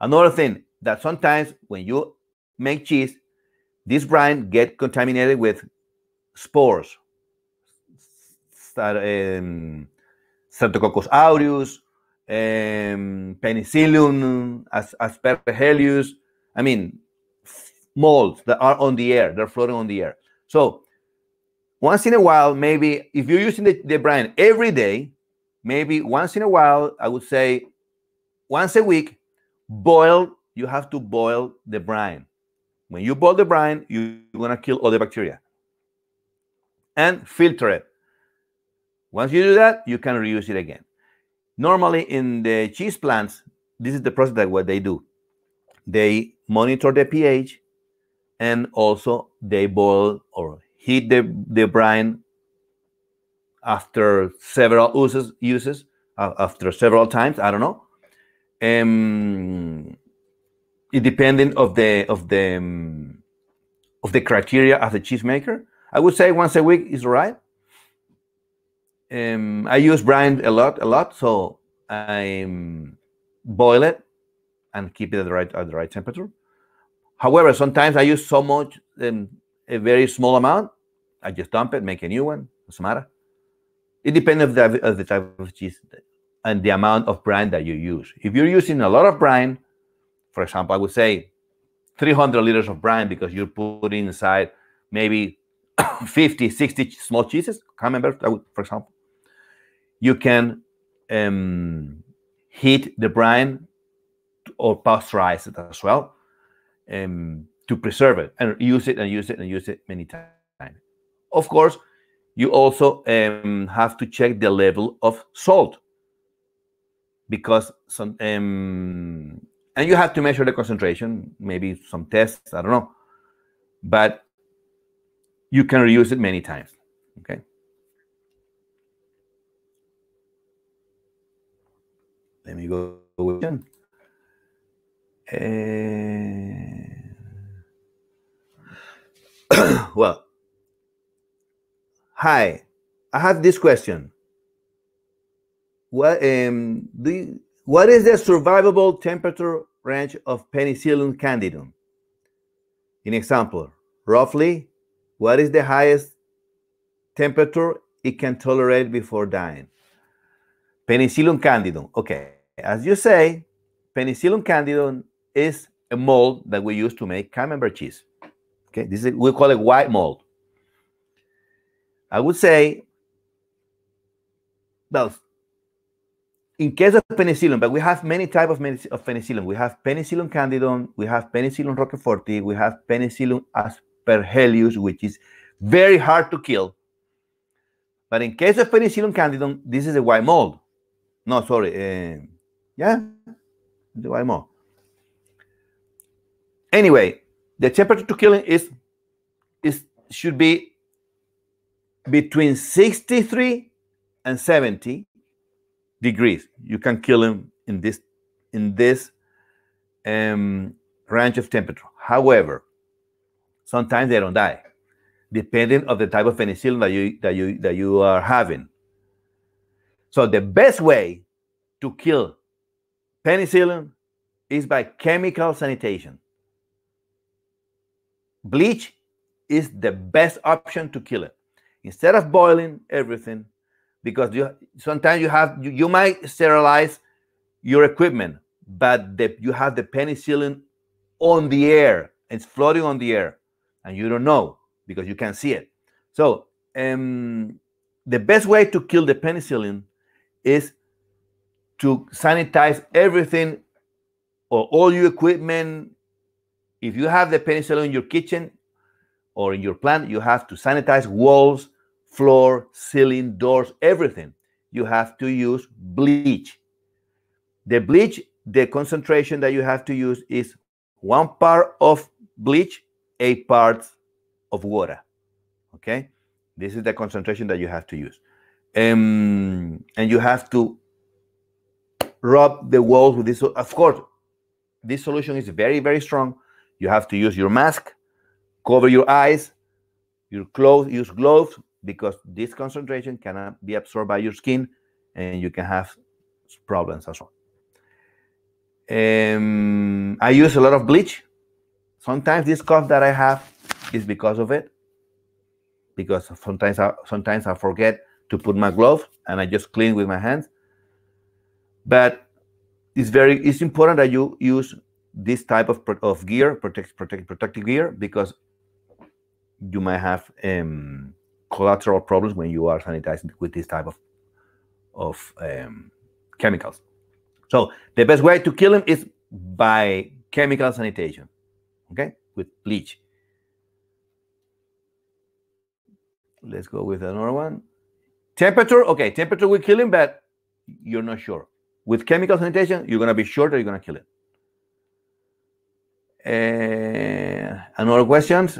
Another thing that sometimes when you make cheese, this brine get contaminated with spores, um, aureus, um, Penicillium, Aspergillus. I mean, molds that are on the air, they're floating on the air. So once in a while, maybe if you're using the, the brine every day, maybe once in a while, I would say once a week, boil, you have to boil the brine. When you boil the brine, you're going to kill all the bacteria and filter it. Once you do that, you can reuse it again. Normally, in the cheese plants, this is the process that what they do. They monitor the pH and also they boil or heat the, the brine after several uses, uses uh, after several times. I don't know. Um, it depending of the of the um, of the criteria of the cheesemaker. I would say once a week is right. Um, I use brine a lot, a lot, so I um, boil it and keep it at the right at the right temperature. However, sometimes I use so much, um, a very small amount. I just dump it, make a new one. Doesn't matter. It depends of the, of the type of cheese and the amount of brine that you use. If you're using a lot of brine, for example, I would say 300 liters of brine because you're putting inside maybe 50, 60 small cheeses, camembert, for example, you can um, heat the brine or pasteurize it as well um, to preserve it and use it and use it and use it many times. Of course, you also um, have to check the level of salt because some um, and you have to measure the concentration, maybe some tests, I don't know, but you can reuse it many times. Okay. Let me go with uh, well, hi, I have this question. What um do you, what is the survivable temperature range of Penicillium candidum? In example, roughly, what is the highest temperature it can tolerate before dying? Penicillium candidum. Okay, as you say, Penicillium candidum is a mold that we use to make camembert cheese. Okay, this is we call it white mold. I would say, well, in case of penicillin, but we have many types of, of penicillin. We have penicillin candidum, we have penicillin roqueforti, we have penicillin aspergillus, which is very hard to kill. But in case of penicillin candidum, this is a white mold. No, sorry. Uh, yeah, the white mold. Anyway, the temperature to killing is is should be between 63 and 70 degrees. You can kill him in this in this um, range of temperature. However, sometimes they don't die, depending of the type of penicillin that you that you that you are having. So the best way to kill penicillin is by chemical sanitation. Bleach is the best option to kill it. Instead of boiling everything, because you sometimes you have you, you might sterilize your equipment, but the, you have the penicillin on the air. It's floating on the air, and you don't know because you can't see it. So um, the best way to kill the penicillin is to sanitize everything or all your equipment. If you have the penicillin in your kitchen or in your plant, you have to sanitize walls, floor, ceiling, doors, everything. You have to use bleach. The bleach, the concentration that you have to use is one part of bleach, eight parts of water. Okay, this is the concentration that you have to use, um, and you have to rub the walls with this. Of course, this solution is very very strong. You have to use your mask, cover your eyes, your clothes. Use gloves because this concentration cannot be absorbed by your skin, and you can have problems as well. Um, I use a lot of bleach. Sometimes this cough that I have is because of it. Because sometimes I sometimes I forget to put my glove and I just clean with my hands. But it's very it's important that you use this type of, of gear, protect, protect, protective gear, because you might have um, collateral problems when you are sanitizing with this type of of um, chemicals. So the best way to kill them is by chemical sanitation, okay, with bleach. Let's go with another one. Temperature, okay, temperature will kill him, but you're not sure. With chemical sanitation, you're gonna be sure that you're gonna kill it. Uh, another questions.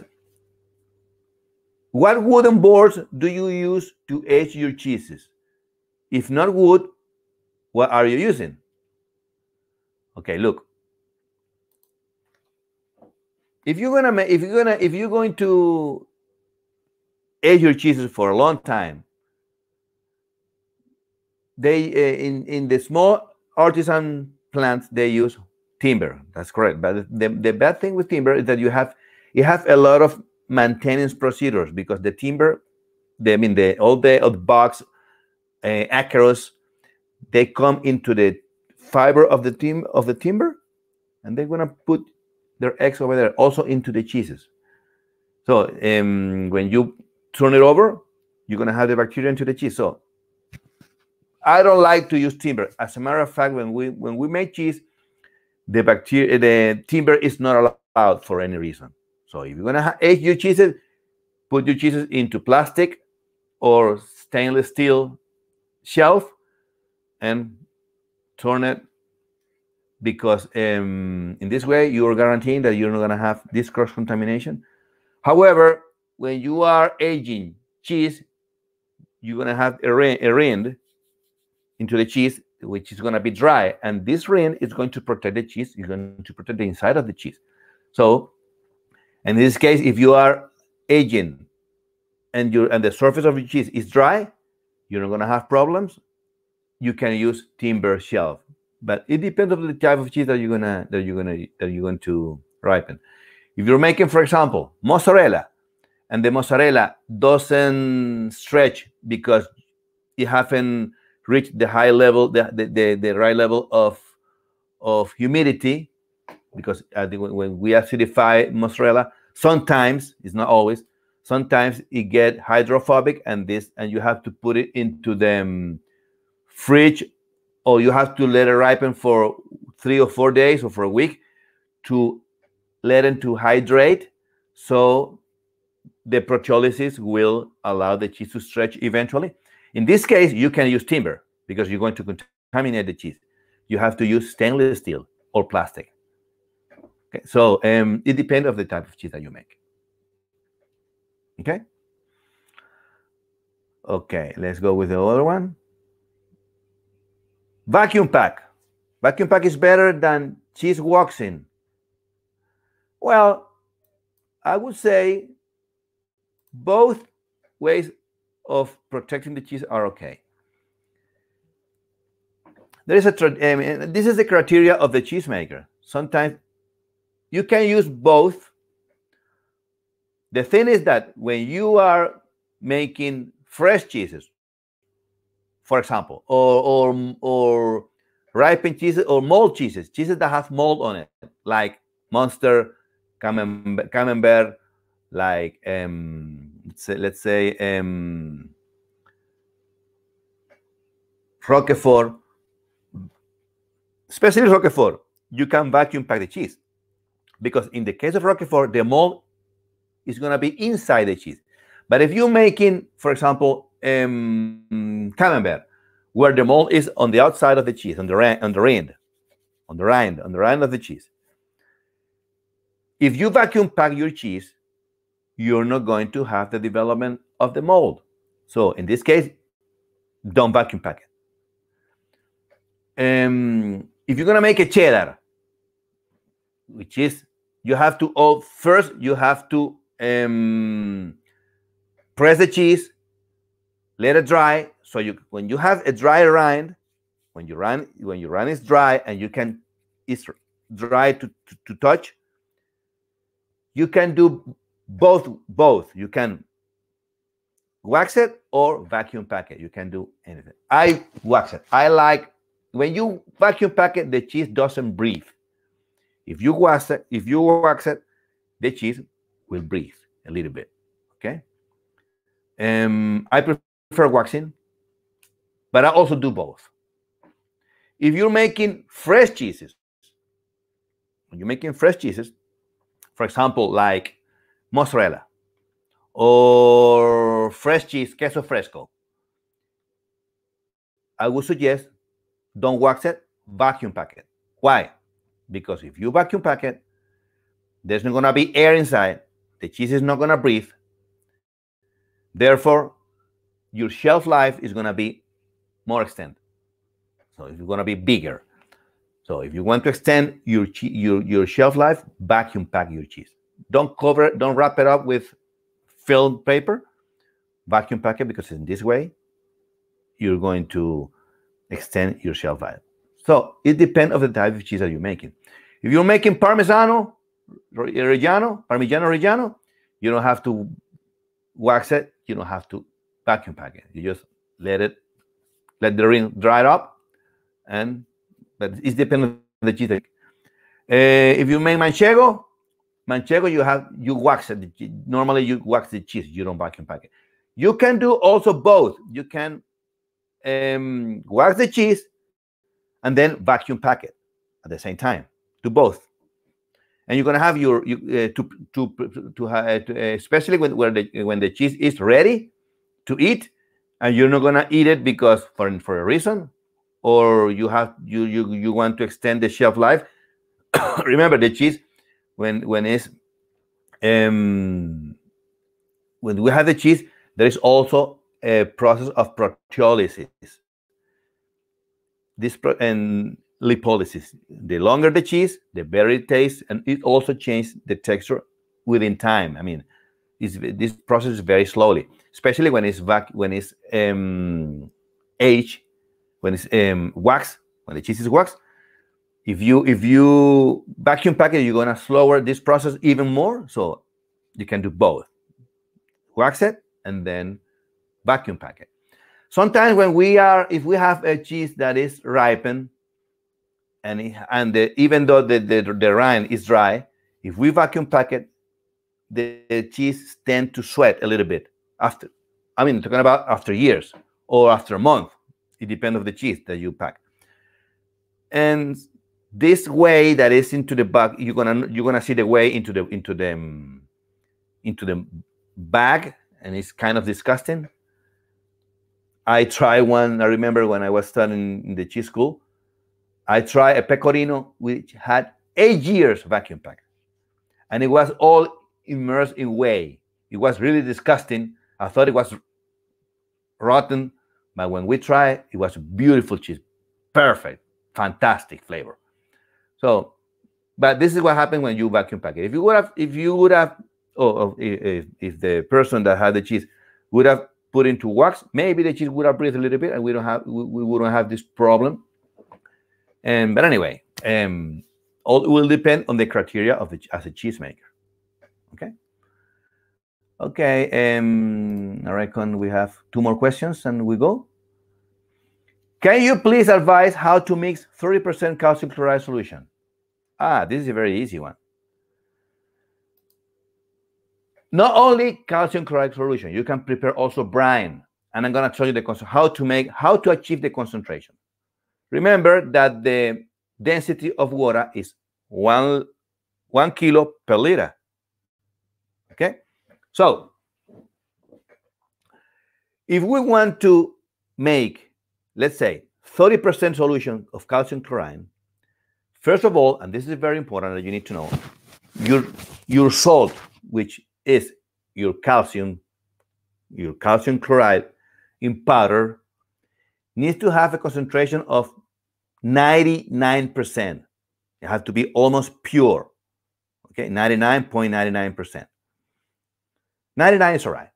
What wooden boards do you use to age your cheeses? If not wood, what are you using? Okay, look. If you're gonna if you're gonna if you're going to age your cheeses for a long time, they uh, in in the small artisan plants they use timber. That's correct. But the, the bad thing with timber is that you have you have a lot of maintenance procedures because the timber, I mean the all the, the box, uh, acaros, they come into the fiber of the team of the timber, and they're gonna put their eggs over there also into the cheeses. So um, when you turn it over, you're gonna have the bacteria into the cheese. So I don't like to use timber. As a matter of fact, when we when we make cheese, the bacteria the timber is not allowed for any reason. So if you're gonna age your cheeses, put your cheeses into plastic or stainless steel shelf and turn it because um, in this way you are guaranteeing that you're not going to have this cross contamination. However, when you are aging cheese, you're going to have a rind into the cheese, which is going to be dry, and this rind is going to protect the cheese. It's going to protect the inside of the cheese. So, in this case, if you are aging and you and the surface of your cheese is dry, you're not going to have problems you can use timber shelf but it depends on the type of cheese that you're gonna that you're gonna that you're going to ripen if you're making for example mozzarella and the mozzarella doesn't stretch because you haven't reached the high level the the, the, the right level of of humidity because when we acidify mozzarella sometimes it's not always sometimes it get hydrophobic and this and you have to put it into the um, fridge or you have to let it ripen for three or four days or for a week to let it to hydrate so the proteolysis will allow the cheese to stretch eventually. In this case, you can use timber because you're going to contaminate the cheese. You have to use stainless steel or plastic. Okay, so um, it depends of the type of cheese that you make. Okay. Okay, let's go with the other one. Vacuum pack. Vacuum pack is better than cheese waxing. Well, I would say both ways of protecting the cheese are okay. There is a um, this is the criteria of the cheesemaker. Sometimes you can use both. The thing is that when you are making fresh cheeses, for example, or or or ripened cheeses or mold cheeses, cheeses that have mold on it, like Munster, Camembert, Camembert like um, say, let's say um, Roquefort, especially Roquefort, you can vacuum pack the cheese because in the case of Roquefort, the mold is going to be inside the cheese. But if you're making, for example, um, Camembert, where the mold is on the outside of the cheese, on the, on the rind, on the rind, on the rind of the cheese. If you vacuum pack your cheese, you're not going to have the development of the mold. So in this case, don't vacuum pack it. Um, if you're gonna make a cheddar, which is you have to oh, first you have to um, press the cheese, let it dry. So you when you have a dry rind, when you run when your rind is dry and you can it's dry to, to, to touch, you can do both both. You can wax it or vacuum pack it. You can do anything. I wax it. I like when you vacuum pack it the cheese doesn't breathe. If you wax it if you wax it the cheese will breathe a little bit okay? Um i prefer waxing but i also do both. If you're making fresh cheeses when you're making fresh cheeses for example like mozzarella or fresh cheese, queso fresco, I would suggest don't wax it, vacuum pack it. Why? Because if you vacuum pack it, there's not going to be air inside. The cheese is not going to breathe. Therefore, your shelf life is going to be more extended. So it's going to be bigger. So if you want to extend your your your shelf life, vacuum pack your cheese. Don't cover it, don't wrap it up with film paper. Vacuum pack it because in this way, you're going to extend your shelf life. So it depends on the type of cheese that you're making. If you're making Parmesano, Reggiano, Parmigiano Reggiano, you don't have to wax it. You don't have to vacuum pack it. You just let it, let the ring dry up, and but it's dependent on the cheese. Uh, if you make manchego, Manchego, you have you wax it. Normally, you wax the cheese. You don't vacuum pack it. You can do also both. You can um, wax the cheese and then vacuum pack it at the same time. Do both, and you're gonna have your you, uh, to to to, uh, to uh, especially when where the when the cheese is ready to eat, and you're not gonna eat it because for for a reason, or you have you you you want to extend the shelf life. Remember the cheese when when it's um, when we have the cheese, there is also a process of proteolysis. This pro and lipolysis. The longer the cheese, the better it tastes, and it also changes the texture within time. I mean, this process is very slowly, especially when it's vac when it's um, aged, when it's um, wax, when the cheese is wax if you if you vacuum pack it, you're gonna slower this process even more. So you can do both. Wax it and then vacuum pack it. Sometimes when we are, if we have a cheese that is ripened, and it, and the, even though the, the the rind is dry, if we vacuum pack it, the, the cheese tend to sweat a little bit after. I mean, talking about after years or after a month. It depends on the cheese that you pack. And this whey that is into the back you're gonna you're gonna see the whey into the into the um, into the bag and it's kind of disgusting. I tried one, I remember when I was studying in the cheese school, I tried a pecorino which had eight years vacuum pack. And it was all immersed in whey. It was really disgusting. I thought it was rotten, but when we tried, it was a beautiful cheese. Perfect, fantastic flavor. So, but this is what happened when you vacuum pack it. If you would have, if you would have, oh, if, if the person that had the cheese would have put into wax, maybe the cheese would have breathed a little bit, and we don't have, we, we wouldn't have this problem. And but anyway, um, all will depend on the criteria of the as a cheesemaker. Okay. Okay. Um, I reckon we have two more questions, and we go. Can you please advise how to mix 30% calcium chloride solution? Ah, this is a very easy one. Not only calcium chloride solution, you can prepare also brine. And I'm going to show you the how to make, how to achieve the concentration. Remember that the density of water is one, one kilo per liter. Okay? So, if we want to make, let's say, 30% solution of calcium chloride, first of all, and this is very important that you need to know, your, your salt, which is your calcium, your calcium chloride in powder, needs to have a concentration of 99%. It has to be almost pure. Okay, 99.99%. 99 is all right.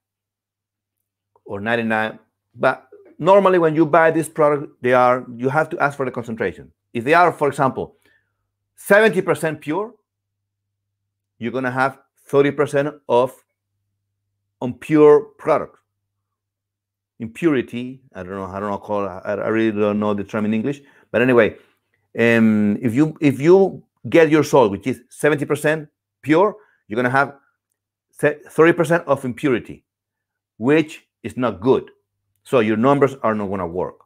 Or 99, but normally when you buy this product, they are you have to ask for the concentration. If they are, for example, 70% pure, you're gonna have 30% of impure product. Impurity, I don't know, I don't know call I, I really don't know the term in English, but anyway, um, if you if you get your salt, which is 70% pure, you're gonna have 30% of impurity, which is not good. So your numbers are not gonna work.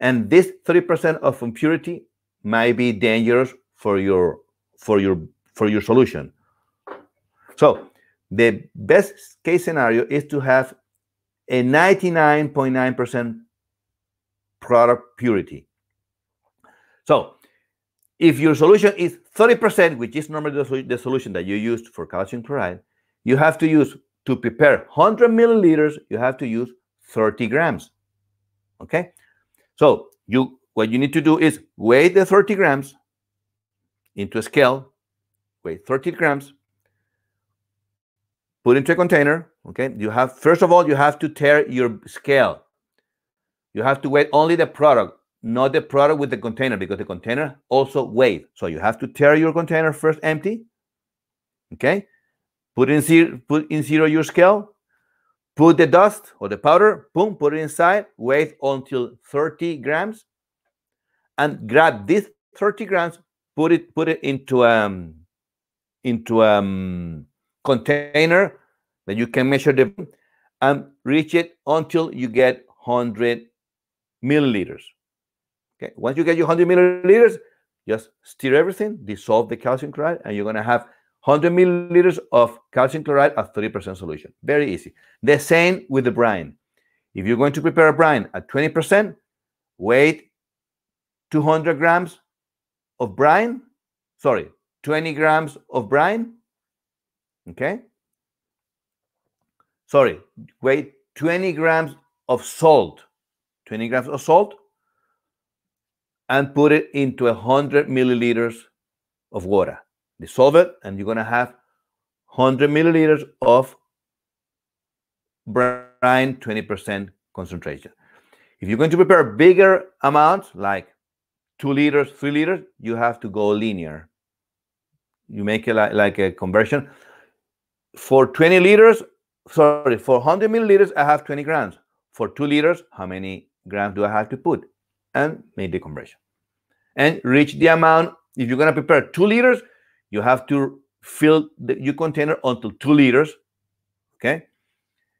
And this 30% of impurity might be dangerous for your for your for your solution. So the best case scenario is to have a 99.9% product purity. So if your solution is 30%, which is normally the, solution that you used for calcium chloride, you have to use, to prepare 100 milliliters, you have to use 30 grams. Okay? So you what you need to do is weigh the 30 grams into a scale, weigh 30 grams, put into a container. Okay, you have first of all you have to tare your scale. You have to weigh only the product, not the product with the container, because the container also weighs. So you have to tare your container first empty. Okay, put in zero, put in zero your scale. Put the dust or the powder, boom, put it inside. wait until 30 grams, and grab this 30 grams. Put it put it into um into um container that you can measure the and reach it until you get 100 milliliters. Okay, once you get your 100 milliliters, just stir everything, dissolve the calcium chloride, and you're to have 100 milliliters of calcium chloride at 30% solution. Very easy. The same with the brine. If you're going to prepare a brine at 20%, weight 200 grams of brine, sorry, 20 grams of brine, Okay. Sorry, weight 20 grams of salt, 20 grams of salt, and put it into 100 milliliters of water. Dissolve it, and you're going to have 100 milliliters of brine, 20% concentration. If you're going to prepare bigger amounts, like two liters, three liters, you have to go linear. You make it like, like a conversion for 20 liters, sorry, for 100 milliliters, I have 20 grams. For two liters, how many grams do I have to put? And make the conversion. And reach the amount. If you're going to prepare two liters, you have to fill the, your container until two liters. Okay.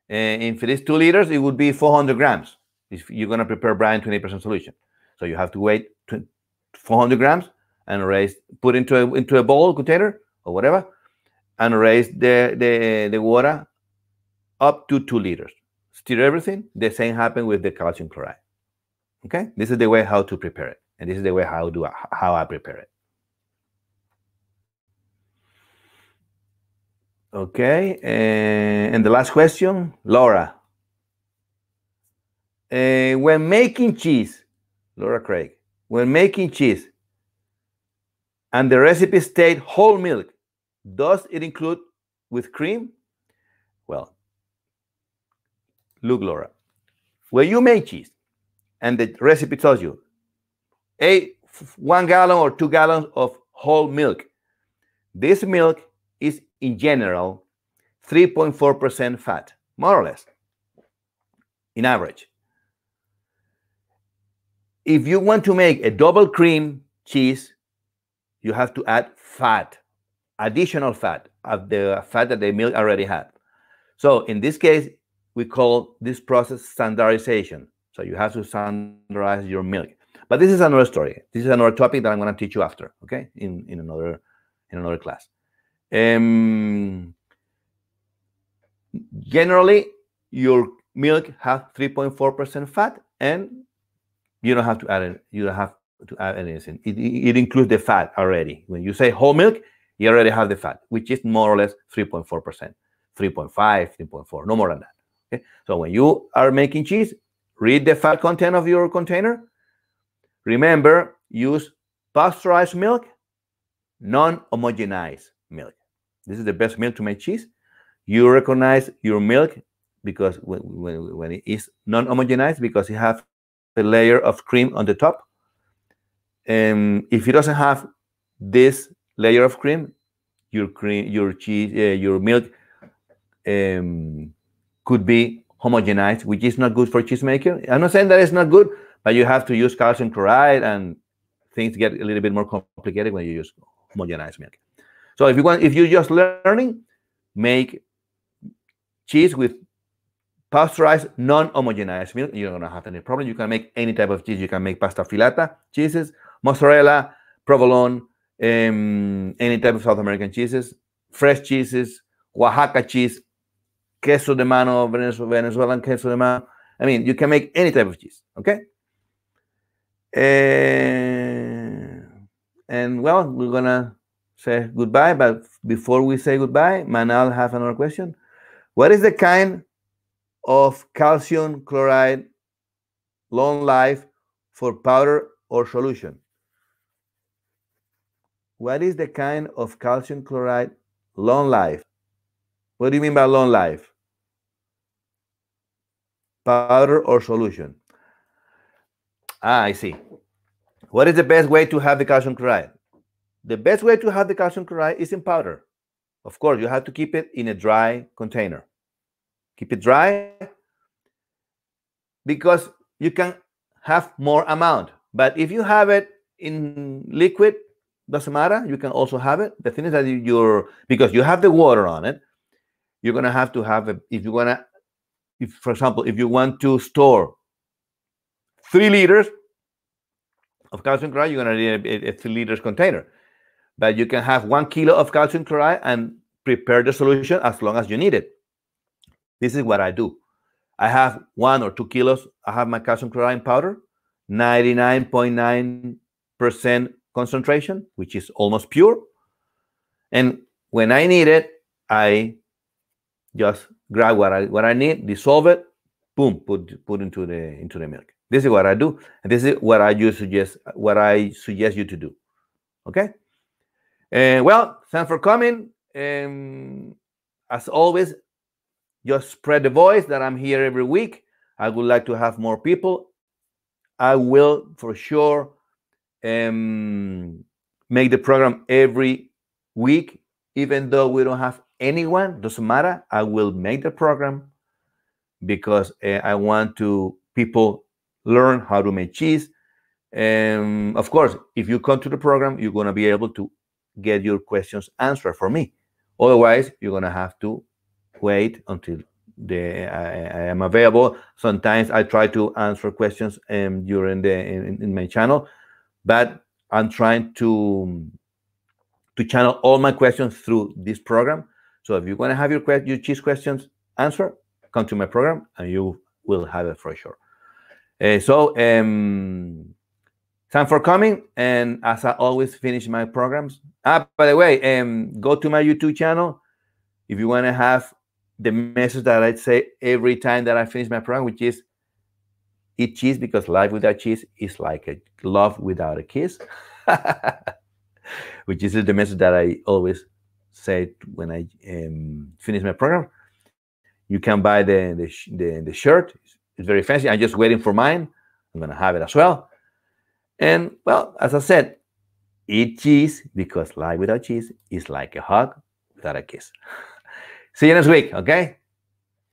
And if it is two liters, it would be 400 grams if you're going to prepare brine 20% solution. So you have to wait 400 grams and raise, put into a, into a bowl container or whatever, and raise the, the, the water up to two liters. Stir everything. The same happen with the calcium chloride. Okay, this is the way how to prepare it, and this is the way how do I, how I prepare it. Okay, and the last question, Laura. Uh, when making cheese, Laura Craig, when making cheese, and the recipe state whole milk, does it include with cream? Well, look, Laura, when you make cheese, and the recipe tells you a one gallon or two gallons of whole milk, this milk is in general 3.4% fat, more or less, in average. If you want to make a double cream cheese, you have to add fat, additional fat of the fat that the milk already had. So in this case, we call this process standardization. So you have to standardize your milk. But this is another story. This is another topic that I'm going to teach you after, okay? In in another in another class. Um, generally, your milk has 3.4% fat, and you don't have to add it. You don't have to add anything. It, it, includes the fat already. When you say whole milk, you already have the fat, which is more or less 3.4%, 3.5, 3.4, no more than that. Okay? So when you are making cheese, read the fat content of your container. Remember, use pasteurized milk, non-homogenized milk. This is the best milk to make cheese. You recognize your milk because when, when, when it is non-homogenized because it has a layer of cream on the top. And if it doesn't have this layer of cream, your cream, your cheese, uh, your milk um, could be homogenized, which is not good for cheesemaker. I'm not saying that it's not good, but you have to use calcium chloride, and things get a little bit more complicated when you use homogenized milk. So if you want, if you're just learning, make cheese with pasteurized, non-homogenized milk. You're not gonna have any problem. You can make any type of cheese. You can make pasta filata cheeses, mozzarella, provolone, um, any type of South American cheeses, fresh cheeses, Oaxaca cheese, queso de mano, Venezuelan queso de mano. I mean, you can make any type of cheese. Okay. Uh, and well, we're gonna say goodbye. But before we say goodbye, Manal have another question. What is the kind of calcium chloride long life for powder or solution? What is the kind of calcium chloride long life? What do you mean by long life? Powder or solution? Ah, I see. What is the best way to have the calcium chloride? The best way to have the calcium chloride is in powder. Of course, you have to keep it in a dry container. Keep it dry because you can have more amount. But if you have it in liquid, doesn't matter. You can also have it. The thing is that you're because you have the water on it, you're gonna have to have it. If you wanna, if for example, if you want to store three liters of calcium chloride, you're gonna need a, a three liters container but you can have one kilo of calcium chloride and prepare the solution as long as you need it. This is what I do. I have one or two kilos. I have my calcium chloride powder, 99.9% concentration, which is almost pure. And when I need it, I just grab what I what I need, dissolve it, boom, put put into the into the milk. This is what I do, and this is what I suggest what I suggest you to do. Okay. And well, thanks for coming. Um, as always, just spread the voice that I'm here every week. I would like to have more people. I will for sure um, make the program every week, even though we don't have anyone. Doesn't matter. I will make the program because uh, I want to people learn how to make cheese. And um, of course, if you come to the program, you're going to be able to get your questions answered for me. Otherwise, you're gonna have to wait until the I, I am available. Sometimes I try to answer questions um, during the in, in, my channel, but I'm trying to to channel all my questions through this program. So if you're gonna have your your cheese questions answered, come to my program and you will have it for sure. Uh, so, um, thanks for coming. And as I always finish my programs, ah, by the way, um, go to my YouTube channel if you want to have the message that I say every time that I finish my program, which is eat cheese because life without cheese is like a love without a kiss, which is the message that I always say when I um, finish my program. You can buy the, the, the, the shirt. It's very fancy. I'm just waiting for mine. I'm going to have it as well. And well, as I said, eat cheese because life without cheese is like a hug without a kiss. See you next week, okay?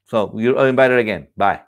So you're invited again. Bye.